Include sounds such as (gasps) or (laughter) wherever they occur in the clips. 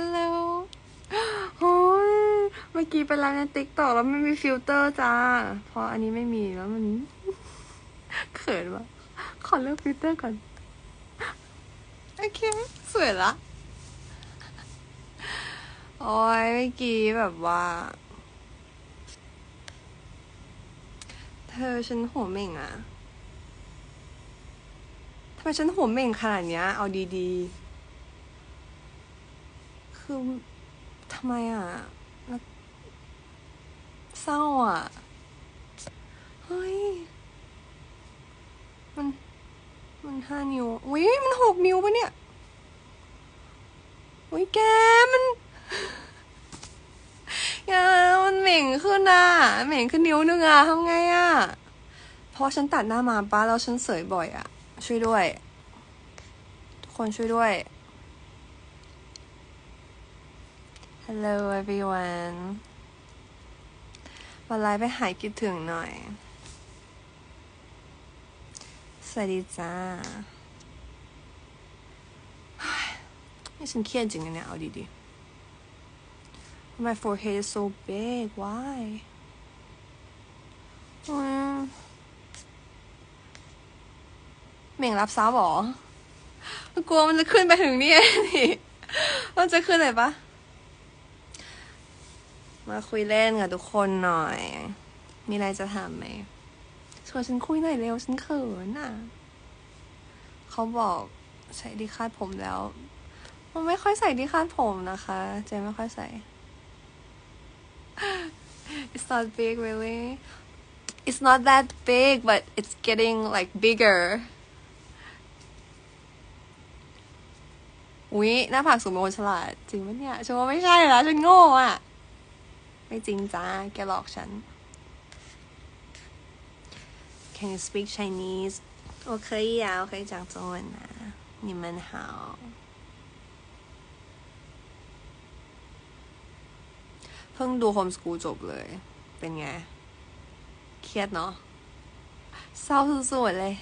ฮัลโหลโอ้ยเมื่อกี้ไปไลฟ์ใน TikTok แล้วไม่มีฟิลเตอร์จ้าเพราะอันนี้ไม่มีแล้วมันเขินวะขอเลือกฟิลเตอร์ก่อน โอเค สวยละ โอ้ยเมื่อกี้แบบว่า เธอฉันหัวเหม่งอะทำไมฉันหัวเหม่งขนาดเนี้ย เอาดีๆ คือทำไมอะเศร้าอะ เฮ้ย มัน มันห้านิ้วอุ้ยมันหกนิ้วปะเนี่ยอุ้ยแกมันยามันเหม่งขึ้นอะเหม่งขึ้นนิ้วนึงอะทำไงอะเพราะฉันตัดหน้ามาป้าแล้วฉันเสยบ่อยอะ ช่วยด้วย ทุกคนช่วยด้วย Hello everyone วันไลฟ์ไปหายคิดถึงหน่อย สวัสดีจ้าเฮ้ยนี่ฉันเครียดจริงนะเนี่ย เอาดีๆ My forehead is so big why เม่งรับซับหรอกลัวมันจะขึ้นไปถึงนี่นี่มันจะขึ้นเลยปะ มาคุยเล่นกับทุกคนหน่อย มีอะไรจะถามไหมชวนฉันคุยหน่อยเร็วฉันเขินอะ เขาบอกใส่ดีคาดผมแล้ว มันไม่ค่อยใส่ดีคาดผมนะคะ เจไม่ค่อยใส่ It's not big really It's not that big but it's getting like bigger อุ๊ยหน้าผากสูงเป็นคนฉลาด จริงปะเนี่ยฉันว่าไม่ใช่แล้วฉันโง่อะ ไม่จริงจ้า แกหลอกฉัน Can you speak Chinese 我可以啊，我可以讲中文啊。你们好。เพิ่งดูโฮมสกูลจบเลย เป็นไง เครียดเนาะ เศร้าสุดๆเลย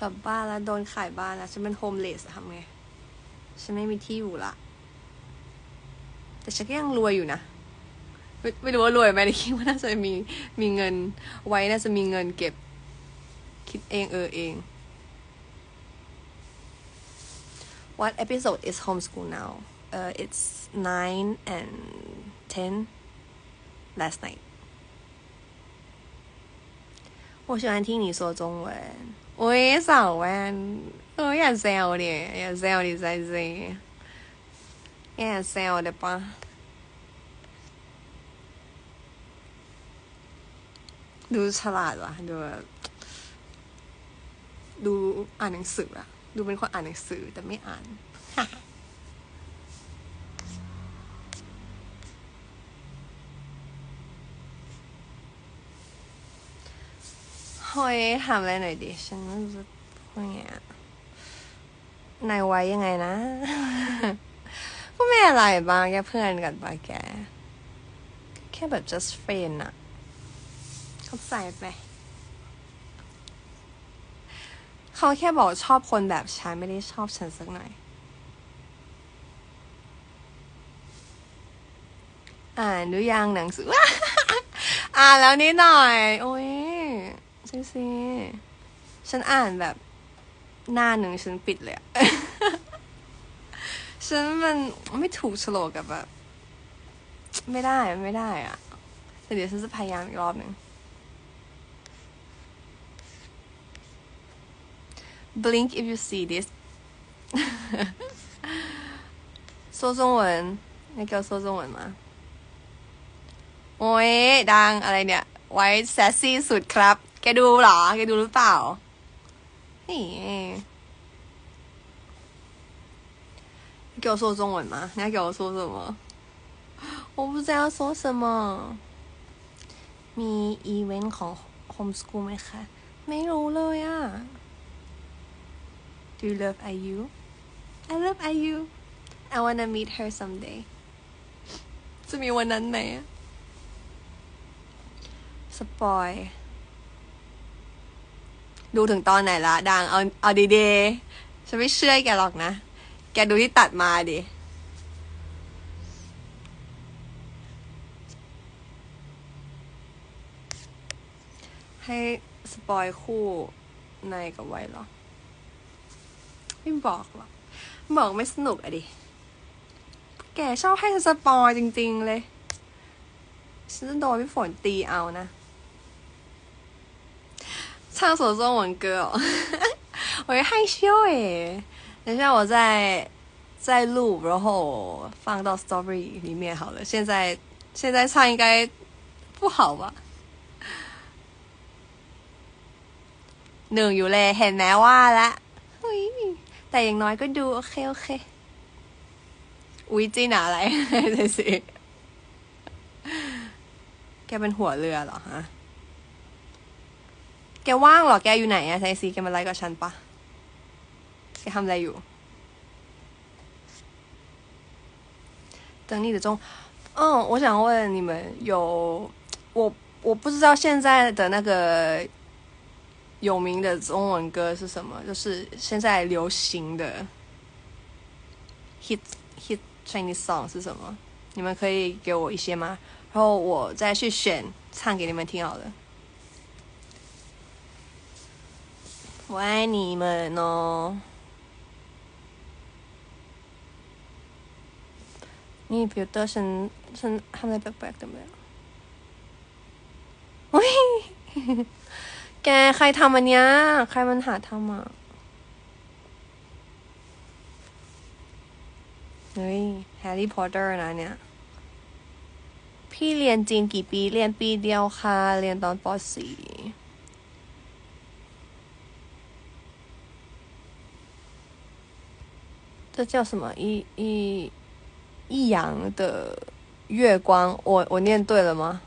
กลับบ้านแล้วโดนขายบ้านแล้ว ฉันเป็นโฮมเลสทำไง ฉันไม่มีที่อยู่ละ แต่ฉันก็ยังรวยอยู่นะ ไม่ไม่รู้ว่ารวยไหมแต่คิดว่าน่าจะมีมีเงิน ไว้น่าจะมีเงินเก็บ คิดเองเออเอง What episode is homeschool now? Uh, it's nine and ten last night. 我喜欢听你说中文。我也想玩，我也笑的，也笑的在这，也笑的吧。 ดูฉลาดว่ะ ดูดูอ่านหนังสืออะดูเป็นคนอ่านหนังสือแต่ไม่อ่านเฮ้ยถามอะไรหน่อยดิ ฉันไม่รู้จะพูดไงอะนายไว้ยังไงนะ ก็ไม่อะไรบ้างแค่เพื่อนกันปะแก แค่แบบ just friend อะ เข้าใจไหมเขาแค่บอกชอบคนแบบฉันไม่ได้ชอบฉันสักหน่อย อ่านหรือยังหนังสือ อ่านแล้วนิดหน่อย โอ้ยซิซิฉันอ่านแบบ หน้าหนึ่งฉันปิดเลยฉันมันไม่ถูกโฉลกกับแบบ ไม่ได้ไม่ได้อะแต่เดี๋ยวฉันจะพยายามอีกรอบหนึ่ง blink if you see this 说中文你给我说中文吗โอ้ยดังอะไรเนี่ย ไว้แซสซี่สุดครับ แกดูเหรอ แกดูหรือเปล่า นี่你给我说中文吗？你要给我说什么？我不知道要说什么。มีอีเวนต์ของ homeschool ไหมคะ ไม่รู้เลยอ่ะ Do you love IU? I love IU. I wanna meet her someday. จะมีวันนั้นไหมสปอย ดูถึงตอนไหนละดังเอาเอาดีๆดฉันไม่เชื่อแกหรอกนะ แกดูที่ตัดมาดิให้สปอยคู่ในกับไว้หรอ ไม่บอกหรอกบอกไม่สนุกอะดิ แกชอบให้ฉันสปอยจริง ๆ เลย ฉันจะโดนพี่ฝนตีเอานะ唱首中文歌哦，我会害羞诶。等一下我再再录，然后放到 story 里面好了。现在现在唱应该不好吧？หนึ่งอยู่เลยเห็นไหมว่าละอุ๊ย แต่อย่างน้อยก็ดูโอเค โอเค อุ๊ยจีหนาอะไร เดี๋ยวสิแกเป็นหัวเรือเหรอฮะ แกว่างเหรอ แกอยู่ไหนอะไซซีแกมาไลฟ์กับฉันปะแกทำอะไรอยู่等你的中，嗯，我想问你们有我我不知道现在的那个 有名的中文歌是什么？就是现在流行的 hit hit Chinese song 是什么？你们可以给我一些吗？然后我再去选唱给你们听好了。我爱你们哦！你比要大声声，他们不不要的没有。喂。(laughs) แปลกๆเต็มเลยอะเฮ้ย แกใครทำอันเนี้ย ใครมันหาทำอ่ะ เฮ้ยแฮร์รี่พอตเตอร์นะเนี่ย พี่เรียนจีนกี่ปี เรียนปีเดียวค่ะ เรียนตอนป .4 这叫什么？一一一阳的月光，我我念对了吗？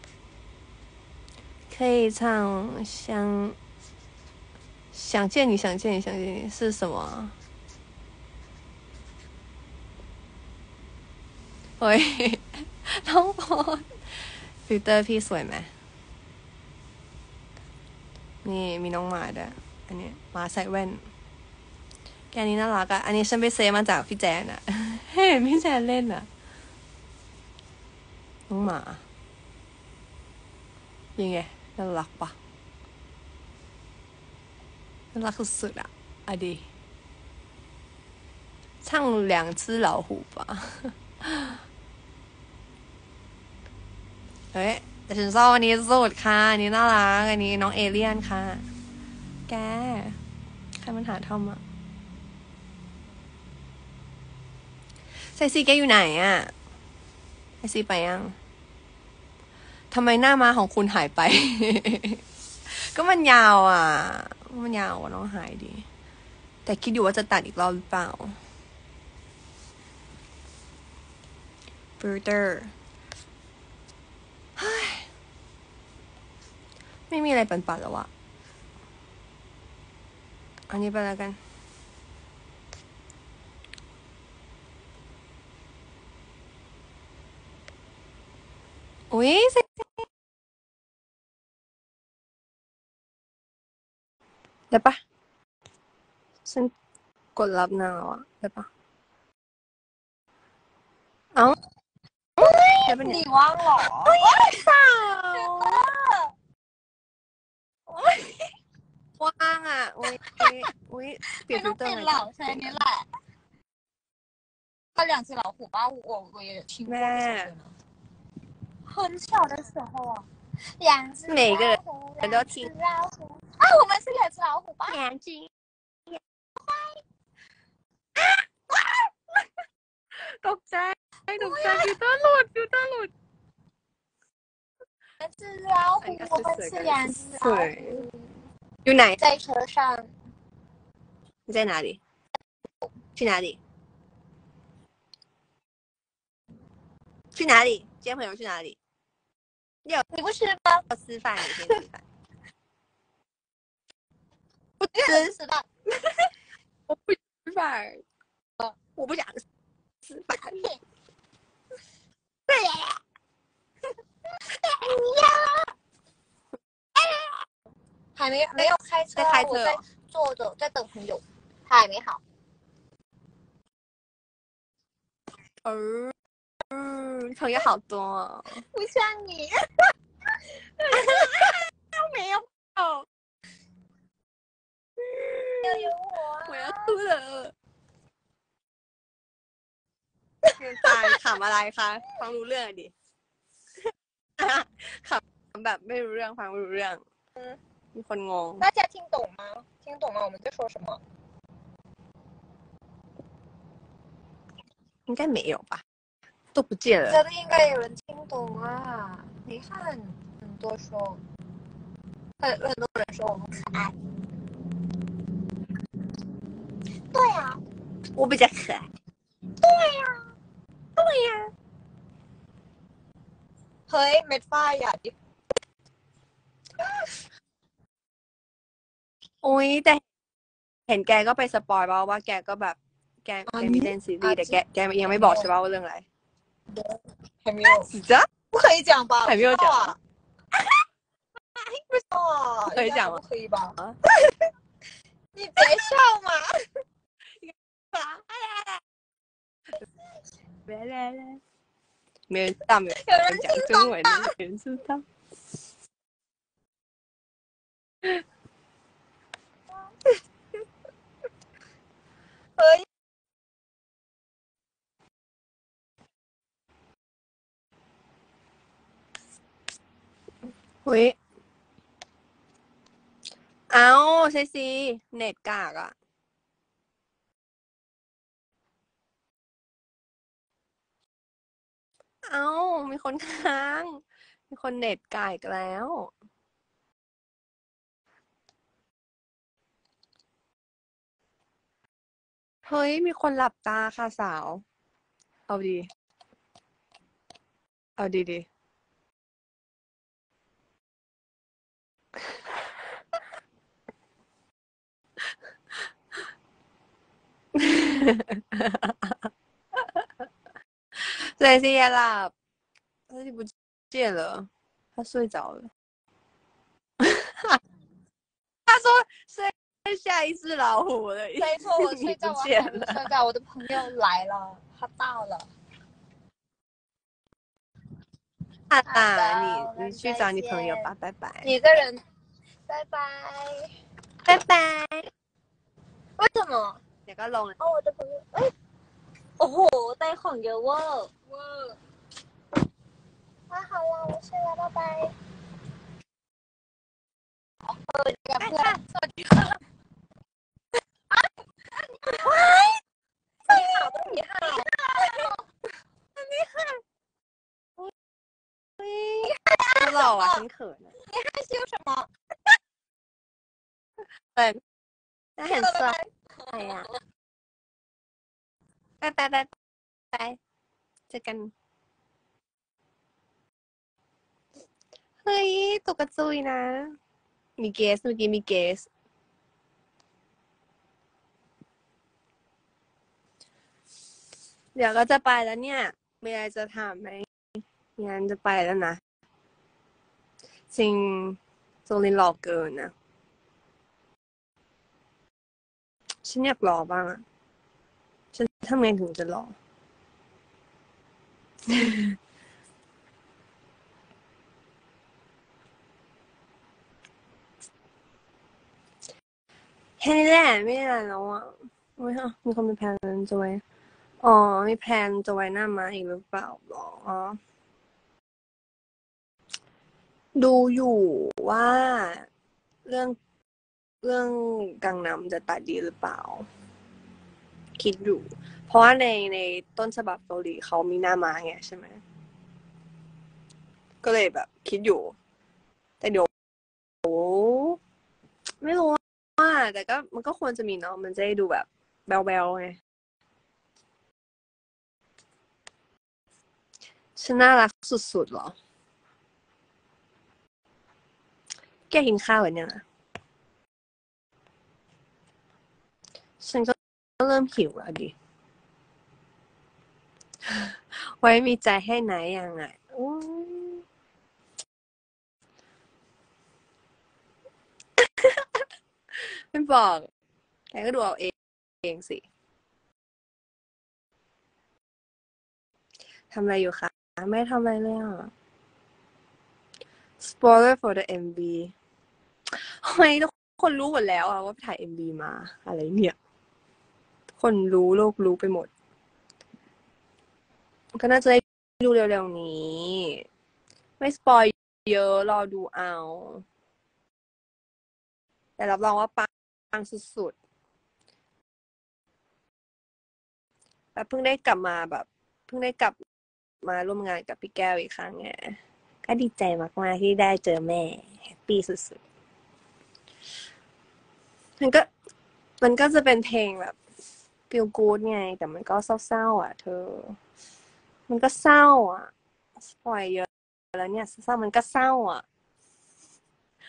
可以唱想想见你，想见你，想见你是什么啊？喂，น้องพรฟิลเตอร์พี่สวยไหมนี่มีน้องหมาด้วยอันนี้หมาใส่แว่น แกนี้น่ารักอะอันนี้ฉันไปเซฟมาจากพี่แจนอะ เห็นพี่แจนเล่นอะน้องหมา ยังไง น่ารักปะน่ารักสุดๆอะอะดี唱两只老虎吧เฮ้ยแต่ฉันชอบอันนี้สุดค่ะอันนี้น่ารักอันนี้น้องเอเลี่ยนค่ะ แก ใครมันหาทำอะไซซีแกอยู่ไหนอะไซซีไปยัง ทำไมหน้าม้าของคุณหายไป ก็มันยาวอะ มันยาวอะน้องหายดี แต่คิดอยู่ว่าจะตัดอีกรอบหรือเปล่าฟิลเตอร์ไม่มีอะไรปั่นๆแล้วอะอันนี้ไปแล้วกันอุ้ยเซ็ ได้ปะฉันกดรับนางแล้วอะได้ปะเอ้าได้ปะ 你 เนี่ย 忘了？ สาวว่างอ่ะ อุ้ยอุ้ยเปลี่ยน ไม่ ฟิ ต้อ ล ง เตอ เป็ ร์ น หน่อย เหล่าใช่นี่แหละ那两只老虎吧，我我也听过这首歌呢。很小的时候啊，两只每个人老虎人都两只老虎 啊，我们是两只老虎吧？眼睛ตกใจตกใจฟิลเตอร์หลุดฟิลเตอร์หลุด两只老虎อันนี้，ก็ 我们 สวย 是 ๆกัน 两只 ส 老 วย 虎， อยู่ไหน 在车上。你在哪里？去哪里？去哪里？今天朋友去哪里？你不吃吗？要吃饭，你先吃饭。 (laughs) 不吃吃饭。我不吃饭，我不想吃饭。还没没有开车开车我在哦坐着在等朋友，他还没好。嗯嗯，朋友好多、哦。不像你，(laughs) 没有，哦要有我我要哭了ตายขำอะไรคะ ฟังรู้เรื่องอะดิ ขำแบบไม่รู้เรื่องฟังไม่รู้เรื่อง มีคนงง 大家听懂吗？听懂吗？我们在说什么？应该没有吧？都不见了。真的应该有人听懂啊！你看，很多说，很很多人说我们可爱。 我比较可爱。เฮ้ยเม็ดฝ้ายอย่าดิ อุ้ยแต่เห็นแกก็ไปสปอยว่าว่าแกก็แบบ แกแกมีเล่นซีรีส์แต่แกแกยังไม่บอกใช่ป่ะว่าเรื่องอะไร 还没有，จ๊ะ 不可以讲吧？还没有讲啊。为什么？可以讲吗应该不可以吧啊？你别笑嘛！ 来来来，没人知道，没有有人人讲中文的，没人知道。เฮ้ย เฮ้ย เอาใช่สิเน็ตกากอ่ะ เอามีคนค้าง มีคนเน็ตกากอีกแล้ว เฮ้ย มีคนหลับตาค่ะสาว เอาดี เอาดีดี (laughs) 再见啦狼？他就不见了，他睡着了。(laughs) 他说睡下一只老虎了。没错，我睡着了。睡着，我的朋友来了，他到了。爸爸，你你去找你朋友吧，拜拜。你一个人，拜拜，拜拜。为什么？哪个龙？哦，我的朋友，哎。 โอ้โหไต้ของเยอะเวอร์เวอร์ว่าเขาเราชื่อแล้วต่อไปเปิดกับเพื่อนสวัสดีค่ะว้ายสีขาวสีขาวอันนี้ค่ะหล่ออะฉันเขินนี่ให้ชื่อ什อเห็นเห็นสไตล์อะ ไปไปไปไปเจอกัน เฮ้ยตกกระจุยนะ มีเกสเมื่อกี้มีเกส เดี๋ยวก็จะไปแล้วเนี่ย มีอะไรจะถามไหมงั้นจะไปแล้วนะจริงโซลินหลอกเกินนะฉันอยากรอบ้างอะ ฉันทำไงถึงจะรอแค่นี้แหละไม่ได้อะไรแล้วอะโอ้ยอะมีคนมีแพลนจะไว้ อ๋อ มีแพลนจะไว้หน้ามาอีกหรือเปล่าหรออ๋อดูอยู่ว่าเรื่องเรื่องกังนำจะตัดดีหรือเปล่า คิดอยู่ เพราะว่าในในต้นฉบับเกาหลีเขามีหน้ามาไงใช่ไหมก็เลยแบบ คิดอยู่ แต่เดี๋ยวโอ้ไม่รู้ว่า แต่ก็มันก็ควรจะมีเนาะมันจะได้ดูแบบแบลๆไงฉันน่ารักสุดๆเหรอ แกกินข้าวกันยังอะฉันก็ ก็เริ่มหิวแล้วดิ ไว้มีใจให้ไหนยังไงไม่บอกแกก็ดูเอาเองเองสิ ทำอะไรอยู่คะ ไม่ทำอะไรเลยอะ spoiler for the MV ทำไมทุกคนรู้หมดแล้วอะว่าถ่ายเอ็มบีมา อะไรเนี่ย คนรู้โลกรู้ไปหมด ก็น่าจะได้ดูเร็วๆนี้ ไม่สปอยเยอะรอดูเอา แต่รับรองว่าปังสุดๆแบบเพิ่งได้กลับมาแบบ เพิ่งได้กลับมาร่วมงานกับพี่แก้วอีกครั้งไงก็ดีใจมากๆที่ได้เจอแม่ happy สุดๆมันก็มันก็จะเป็นเพลงแบบ feel good ไง แต่มันก็เศร้าๆอะ เธอ มันก็เศร้า อะ spoil เยอะแล้วเนี่ยเศร้ามันก็เศร้าอะ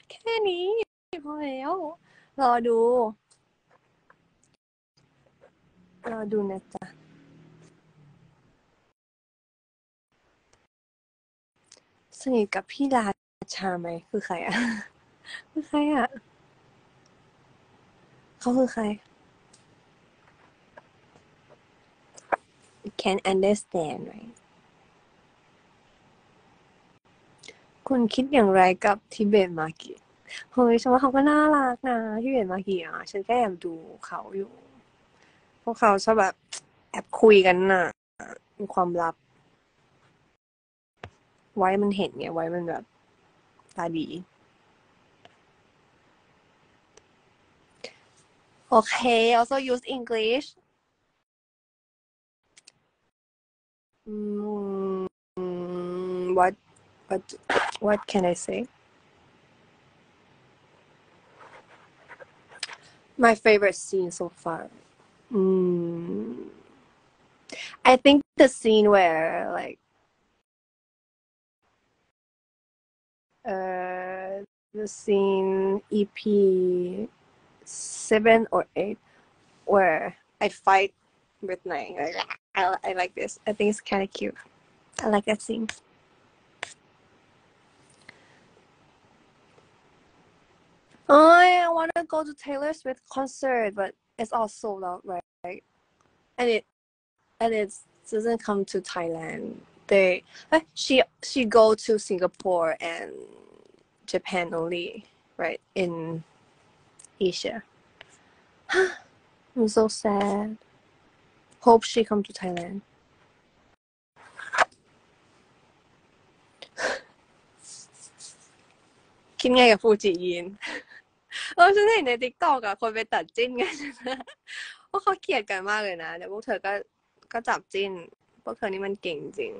แค่นี้พอแล้วรอดูรอดูนะจ๊ะสนิทกับพี่ราชาไหมคือใครอะ คือใครอะ เขาคือใคร can understand right คุณคิดอย่างไรกับทิเบตมากิเฮ้ยฉันว่าเขาก็น่ารักนะทิเบตมากิอะ ฉันก็แอบดูเขาอยู่ พวกเขาชอบแบบแอบคุยกันน่ะ มีความลับ ไว้มันเห็นไง ไว้มันแบบตาดี โอเค also use English Mm, what what what can I say? My favorite scene so far. Mm, I think the scene where like uh the scene EP seven or eight where I fight with nine. Like, I, I like this. I think it's kind of cute. I like that scene. Oh, I want to go to Taylor Swift concert, but it's all sold out, right? And it and it doesn't come to Thailand. They uh, she she go to Singapore and Japan only, right? In Asia. (gasps) I'm so sad. Hope she come to Thailand. คิดไงกับฟูจิยีนเออฉันเห็นในติ๊กต็อกอะคนไปตัดจิ้นกันเพราเขาเกลียดกันมากเลยนะเดี๋ยวพวกเธอก็ก็จับจิ้น พวกเธอนี่มันเก่งจริง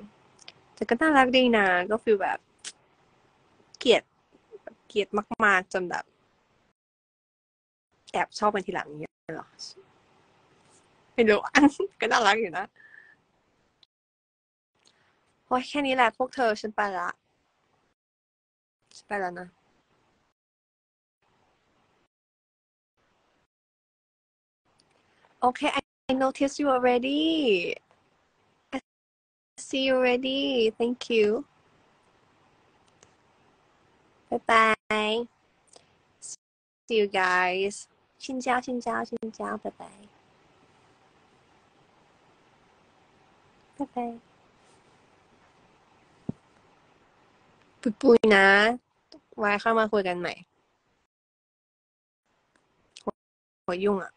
แต่ก็น่ารักดีนะก็ฟีลแบบ เกลียดเกลียดมากๆจนแบบแอบชอบเป็นทีหลังเนี้ยเหรอ ไม่รู้ ก็น่ารักอยู่นะโอ้ยแค่นี้แหละพวกเธอฉันไปละฉันไปแล้วนะ Okay, I, noticed you already. I see you already. Thank you. Bye bye. See you guys. xin chào, xin chào, xin chào. Bye bye. บ๊ายบายปุยๆนะ ไว้เข้ามาคุยกันใหม่ หัวยุ่งอะ